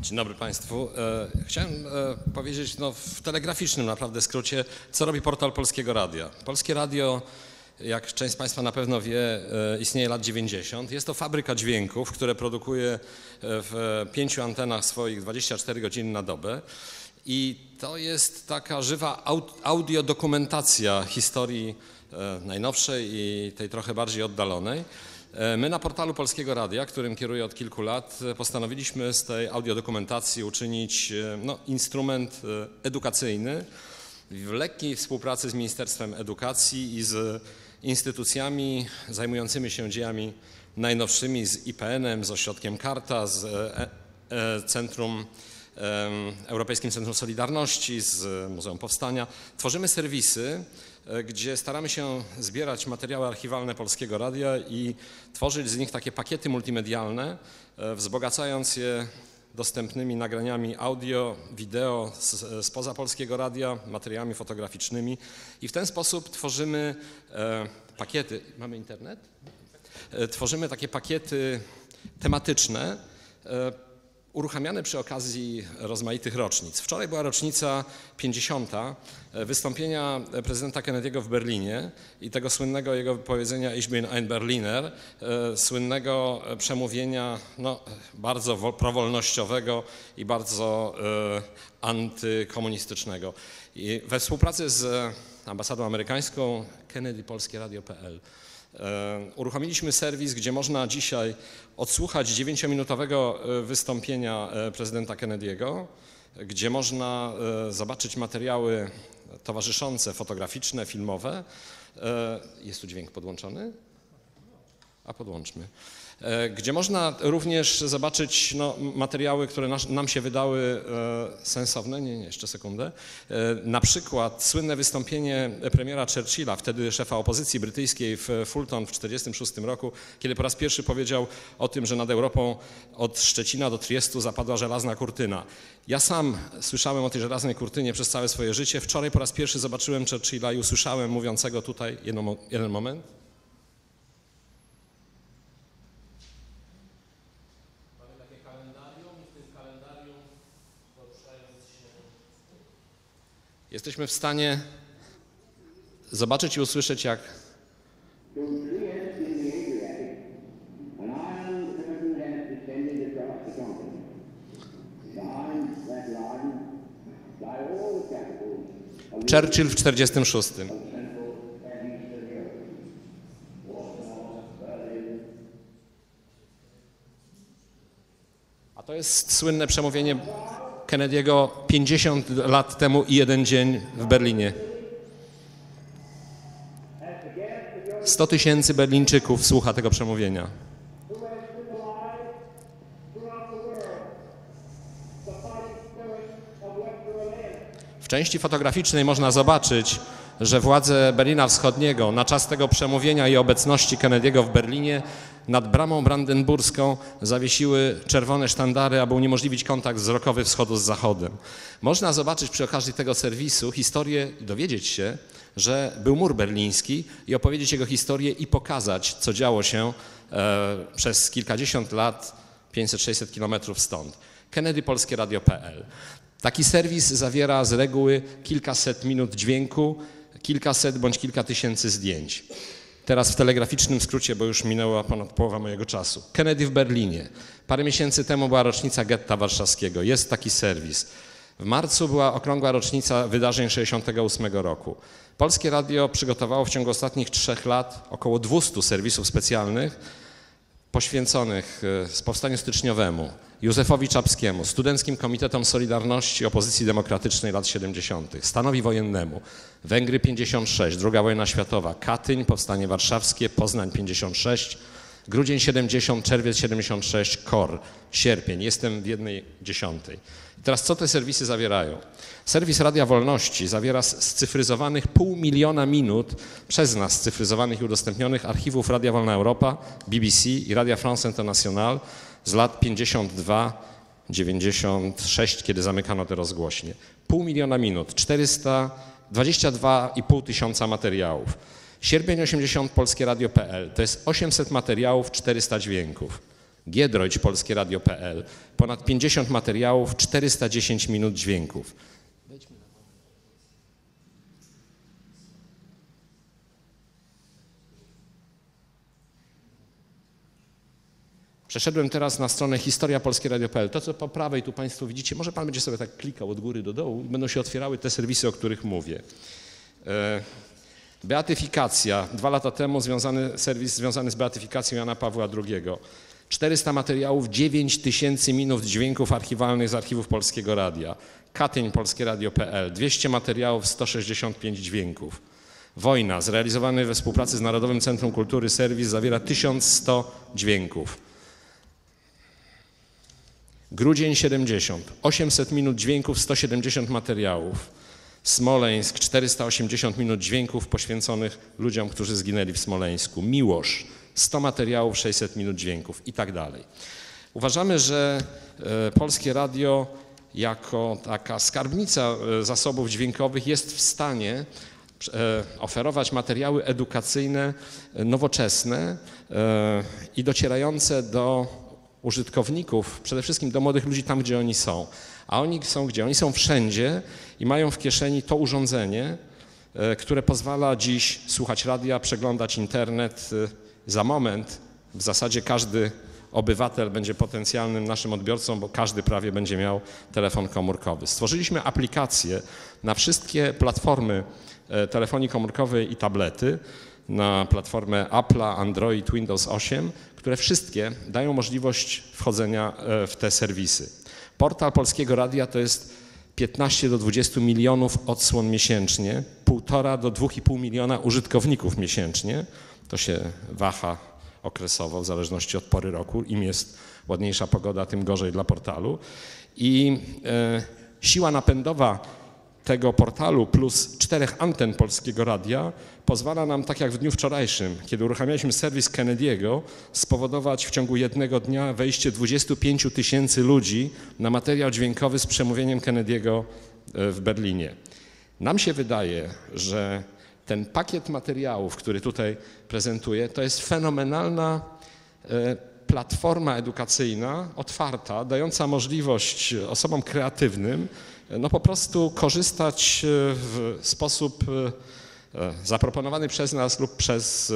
Dzień dobry Państwu. E, chciałem e, powiedzieć no, w telegraficznym naprawdę skrócie, co robi portal Polskiego Radia. Polskie Radio, jak część z Państwa na pewno wie, e, istnieje lat 90. Jest to fabryka dźwięków, które produkuje w pięciu antenach swoich 24 godziny na dobę. I to jest taka żywa audiodokumentacja historii najnowszej i tej trochę bardziej oddalonej. E, my na portalu Polskiego Radia, którym kieruję od kilku lat, e, postanowiliśmy z tej audiodokumentacji uczynić e, no, instrument edukacyjny w lekkiej współpracy z Ministerstwem Edukacji i z instytucjami zajmującymi się dziejami najnowszymi, z IPN-em, z ośrodkiem Karta, z Centrum Europejskim Centrum Solidarności, z Muzeum Powstania. Tworzymy serwisy, gdzie staramy się zbierać materiały archiwalne Polskiego Radia i tworzyć z nich takie pakiety multimedialne, e, wzbogacając je dostępnymi nagraniami audio, wideo spoza Polskiego Radia, materiałami fotograficznymi i w ten sposób tworzymy e, pakiety. Mamy internet? Tworzymy takie pakiety tematyczne, uruchamiane przy okazji rozmaitych rocznic. Wczoraj była rocznica 50. E, wystąpienia prezydenta Kennedy'ego w Berlinie i tego słynnego jego wypowiedzenia Ich bin ein Berliner, e, słynnego przemówienia no, bardzo prowolnościowego i bardzo e, antykomunistycznego. I we współpracy z ambasadą amerykańską Kennedy Polskie Radio.pl E, uruchomiliśmy serwis, gdzie można dzisiaj odsłuchać 9-minutowego e, wystąpienia e, prezydenta Kennedy'ego, gdzie można zobaczyć materiały towarzyszące, fotograficzne, filmowe. Jest tu dźwięk podłączony? A podłączmy. E, gdzie można również zobaczyć no, materiały, które nas, nam się wydały e, sensowne. Nie, nie, jeszcze sekundę. E, na przykład słynne wystąpienie premiera Churchilla, wtedy szefa opozycji brytyjskiej w Fulton w 1946 roku, kiedy po raz pierwszy powiedział o tym, że nad Europą od Szczecina do Triestu zapadła żelazna kurtyna. Ja sam słyszałem o tej żelaznej kurtynie przez całe swoje życie. Wczoraj po raz pierwszy zobaczyłem Churchilla i usłyszałem mówiącego tutaj, jedno, jeden moment, jesteśmy w stanie zobaczyć i usłyszeć, jak Churchill w 46. A to jest słynne przemówienie Kennedy'ego 50 lat temu i jeden dzień w Berlinie. 100 tysięcy Berlińczyków słucha tego przemówienia. W części fotograficznej można zobaczyć, że władze Berlina Wschodniego na czas tego przemówienia i obecności Kennedy'ego w Berlinie nad bramą brandenburską zawiesiły czerwone sztandary, aby uniemożliwić kontakt wzrokowy wschodu z zachodem. Można zobaczyć przy okazji tego serwisu historię dowiedzieć się, że był mur berliński i opowiedzieć jego historię i pokazać, co działo się e, przez kilkadziesiąt lat, 500-600 kilometrów stąd. Kennedy Polskie Radio.pl. Taki serwis zawiera z reguły kilkaset minut dźwięku, kilkaset bądź kilka tysięcy zdjęć. Teraz w telegraficznym skrócie, bo już minęła ponad połowa mojego czasu. Kennedy w Berlinie. Parę miesięcy temu była rocznica getta warszawskiego. Jest taki serwis. W marcu była okrągła rocznica wydarzeń 68 roku. Polskie Radio przygotowało w ciągu ostatnich trzech lat około 200 serwisów specjalnych poświęconych z e, powstaniu styczniowemu, Józefowi Czapskiemu, Studenckim Komitetom Solidarności Opozycji Demokratycznej lat 70., stanowi wojennemu, Węgry 56, II wojna światowa, Katyń, Powstanie Warszawskie, Poznań 56, Grudzień 70, czerwiec 76, KOR, sierpień. Jestem w jednej dziesiątej. teraz co te serwisy zawierają? Serwis Radia Wolności zawiera scyfryzowanych pół miliona minut przez nas scyfryzowanych i udostępnionych archiwów Radia Wolna Europa, BBC i Radia France International z lat 52 96, kiedy zamykano te rozgłośnie. Pół miliona minut, 422,5 tysiąca materiałów. Sierpień 80 Polskie Radio.pl to jest 800 materiałów, 400 dźwięków. Giedroyć, Polskie Radio.pl, ponad 50 materiałów, 410 minut dźwięków. Przeszedłem teraz na stronę historia polskie radio.pl. To, co po prawej tu Państwo widzicie, może Pan będzie sobie tak klikał od góry do dołu, będą się otwierały te serwisy, o których mówię. Beatyfikacja. Dwa lata temu związany, serwis związany z beatyfikacją Jana Pawła II. 400 materiałów, 9 tysięcy minut dźwięków archiwalnych z archiwów Polskiego Radia. Katyń, Polskie Radio.pl. 200 materiałów, 165 dźwięków. Wojna, zrealizowany we współpracy z Narodowym Centrum Kultury serwis zawiera 1100 dźwięków. Grudzień 70, 800 minut dźwięków, 170 materiałów. Smoleńsk, 480 minut dźwięków poświęconych ludziom, którzy zginęli w Smoleńsku. Miłosz, 100 materiałów, 600 minut dźwięków i tak dalej. Uważamy, że e, Polskie Radio jako taka skarbnica e, zasobów dźwiękowych jest w stanie e, oferować materiały edukacyjne nowoczesne i docierające do użytkowników, przede wszystkim do młodych ludzi tam, gdzie oni są. A oni są gdzie? Oni są wszędzie i mają w kieszeni to urządzenie, e, które pozwala dziś słuchać radia, przeglądać internet. E, za moment w zasadzie każdy obywatel będzie potencjalnym naszym odbiorcą, bo każdy prawie będzie miał telefon komórkowy. Stworzyliśmy aplikację na wszystkie platformy e, telefonii komórkowej i tablety, na platformę Apple, Android, Windows 8, które wszystkie dają możliwość wchodzenia w te serwisy. Portal Polskiego Radia to jest 15 do 20 milionów odsłon miesięcznie, 1,5 do 2,5 miliona użytkowników miesięcznie. To się waha okresowo w zależności od pory roku. Im jest ładniejsza pogoda, tym gorzej dla portalu. I e, siła napędowa tego portalu plus czterech anten Polskiego Radia pozwala nam, tak jak w dniu wczorajszym, kiedy uruchamialiśmy serwis Kennedy'ego, spowodować w ciągu jednego dnia wejście 25 tysięcy ludzi na materiał dźwiękowy z przemówieniem Kennedy'ego e, w Berlinie. Nam się wydaje, że ten pakiet materiałów, który tutaj prezentuję, to jest fenomenalna e, platforma edukacyjna, otwarta, dająca możliwość osobom kreatywnym no po prostu korzystać e, w sposób e, e, zaproponowany przez nas lub przez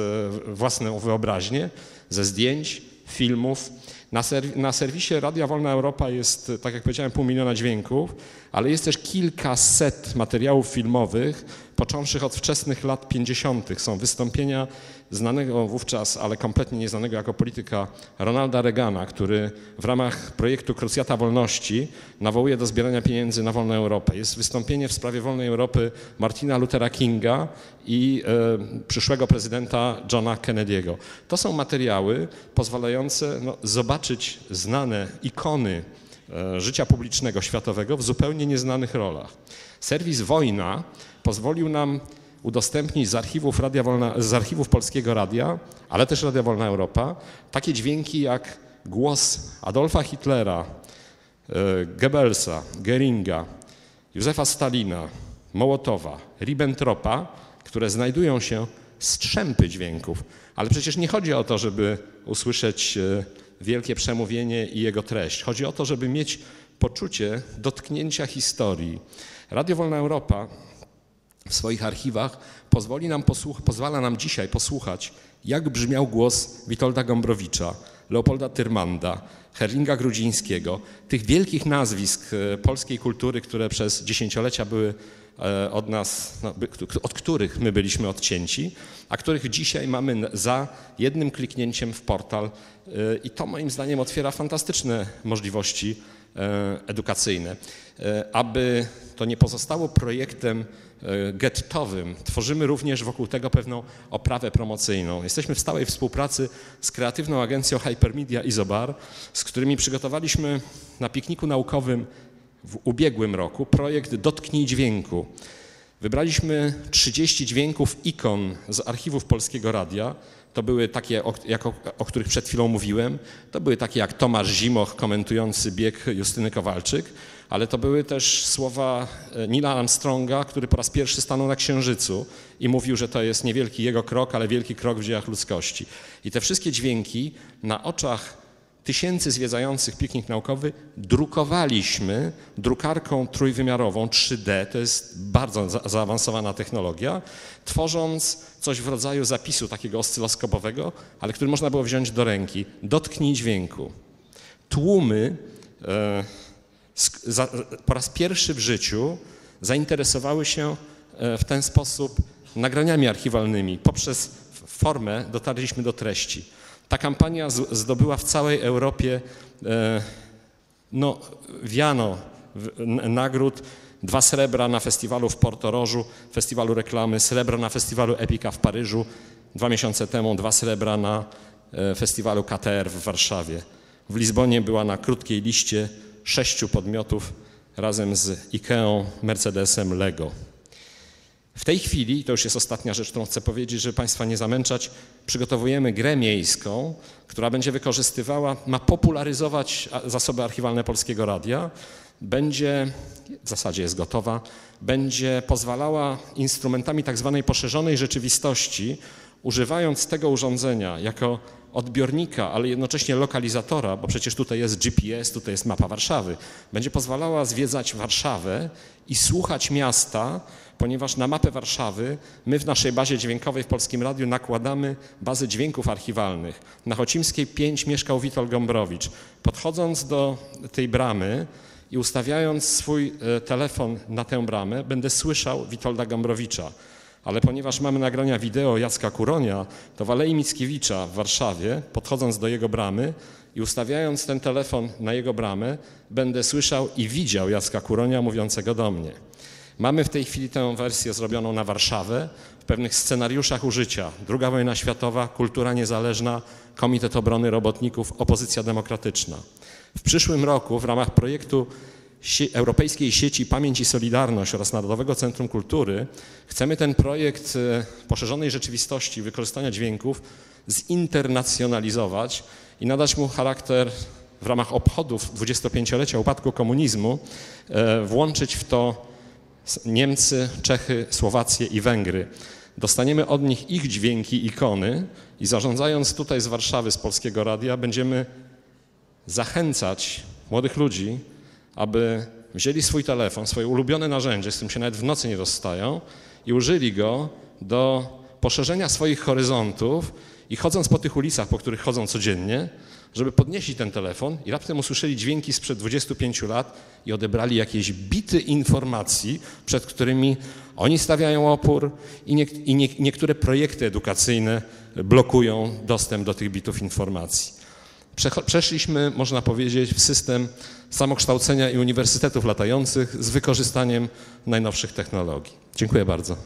własną wyobraźnię ze zdjęć, filmów. Na, na serwisie Radia Wolna Europa jest, tak jak powiedziałem, pół miliona dźwięków, ale jest też kilkaset materiałów filmowych, począwszy od wczesnych lat 50. Są wystąpienia znanego wówczas, ale kompletnie nieznanego jako polityka Ronalda Reagana, który w ramach projektu Krucjata Wolności nawołuje do zbierania pieniędzy na wolną Europę. Jest wystąpienie w sprawie wolnej Europy Martina Luthera Kinga i e, przyszłego prezydenta Johna Kennedy'ego. To są materiały pozwalające no, zobaczyć znane ikony życia publicznego, światowego w zupełnie nieznanych rolach. Serwis Wojna pozwolił nam udostępnić z archiwów, Radia Wolna, z archiwów Polskiego Radia, ale też Radia Wolna Europa, takie dźwięki jak głos Adolfa Hitlera, e, Goebbelsa, Geringa, Józefa Stalina, Mołotowa, Ribbentropa, które znajdują się strzępy dźwięków. Ale przecież nie chodzi o to, żeby usłyszeć e, wielkie przemówienie i jego treść. Chodzi o to, żeby mieć poczucie dotknięcia historii. Radio Wolna Europa w swoich archiwach pozwoli nam pozwala nam dzisiaj posłuchać, jak brzmiał głos Witolda Gombrowicza, Leopolda Tyrmanda, Herlinga Grudzińskiego, tych wielkich nazwisk e, polskiej kultury, które przez dziesięciolecia były e, od nas, no, od których my byliśmy odcięci, a których dzisiaj mamy za jednym kliknięciem w portal. E, I to moim zdaniem otwiera fantastyczne możliwości edukacyjne. Aby to nie pozostało projektem E, gettowym. Tworzymy również wokół tego pewną oprawę promocyjną. Jesteśmy w stałej współpracy z kreatywną agencją Hypermedia Izobar, z którymi przygotowaliśmy na pikniku naukowym w ubiegłym roku projekt Dotknij Dźwięku. Wybraliśmy 30 dźwięków ikon z archiwów Polskiego Radia. To były takie, o, jak, o, o, których przed chwilą mówiłem. To były takie jak Tomasz Zimoch komentujący bieg Justyny Kowalczyk, ale to były też słowa e, Nila Armstronga, który po raz pierwszy stanął na Księżycu i mówił, że to jest niewielki jego krok, ale wielki krok w dziejach ludzkości. I te wszystkie dźwięki na oczach tysięcy zwiedzających piknik naukowy drukowaliśmy drukarką trójwymiarową 3D, to jest bardzo za zaawansowana technologia, tworząc coś w rodzaju zapisu takiego oscyloskopowego, ale który można było wziąć do ręki. Dotknij dźwięku. Tłumy e, za, po raz pierwszy w życiu zainteresowały się e, w ten sposób nagraniami archiwalnymi. Poprzez formę dotarliśmy do treści. Ta kampania zdobyła w całej Europie e, no, wiano nagród. Dwa srebra na festiwalu w Portorożu, festiwalu reklamy, srebro na festiwalu Epika w Paryżu, dwa miesiące temu dwa srebra na e, festiwalu KTR w Warszawie. W Lizbonie była na krótkiej liście sześciu podmiotów razem z IKEA, Mercedesem, Lego. W tej chwili, to już jest ostatnia rzecz, którą chcę powiedzieć, żeby Państwa nie zamęczać, przygotowujemy grę miejską, która będzie wykorzystywała, ma popularyzować zasoby archiwalne Polskiego Radia, będzie, w zasadzie jest gotowa, będzie pozwalała instrumentami tak zwanej poszerzonej rzeczywistości, używając tego urządzenia jako odbiornika, ale jednocześnie lokalizatora, bo przecież tutaj jest GPS, tutaj jest mapa Warszawy, będzie pozwalała zwiedzać Warszawę i słuchać miasta, ponieważ na mapę Warszawy my w naszej bazie dźwiękowej w Polskim Radiu nakładamy bazę dźwięków archiwalnych. Na Chocimskiej 5 mieszkał Witold Gombrowicz. Podchodząc do tej bramy i ustawiając swój e, telefon na tę bramę, będę słyszał Witolda Gombrowicza ale ponieważ mamy nagrania wideo Jacka Kuronia, to w Alei Mickiewicza w Warszawie, podchodząc do jego bramy i ustawiając ten telefon na jego bramę, będę słyszał i widział Jacka Kuronia mówiącego do mnie. Mamy w tej chwili tę wersję zrobioną na Warszawę w pewnych scenariuszach użycia. Druga wojna światowa, kultura niezależna, Komitet Obrony Robotników, opozycja demokratyczna. W przyszłym roku w ramach projektu Europejskiej Sieci Pamięć i Solidarność oraz Narodowego Centrum Kultury chcemy ten projekt e, poszerzonej rzeczywistości wykorzystania dźwięków zinternacjonalizować i nadać mu charakter w ramach obchodów 25-lecia upadku komunizmu, e, włączyć w to Niemcy, Czechy, Słowację i Węgry. Dostaniemy od nich ich dźwięki, ikony i zarządzając tutaj z Warszawy, z Polskiego Radia, będziemy zachęcać młodych ludzi aby wzięli swój telefon, swoje ulubione narzędzie, z którym się nawet w nocy nie rozstają i użyli go do poszerzenia swoich horyzontów i chodząc po tych ulicach, po których chodzą codziennie, żeby podnieśli ten telefon i raptem usłyszeli dźwięki sprzed 25 lat i odebrali jakieś bity informacji, przed którymi oni stawiają opór i, nie, i nie, niektóre projekty edukacyjne blokują dostęp do tych bitów informacji. Przeszliśmy, można powiedzieć, w system samokształcenia i uniwersytetów latających z wykorzystaniem najnowszych technologii. Dziękuję bardzo.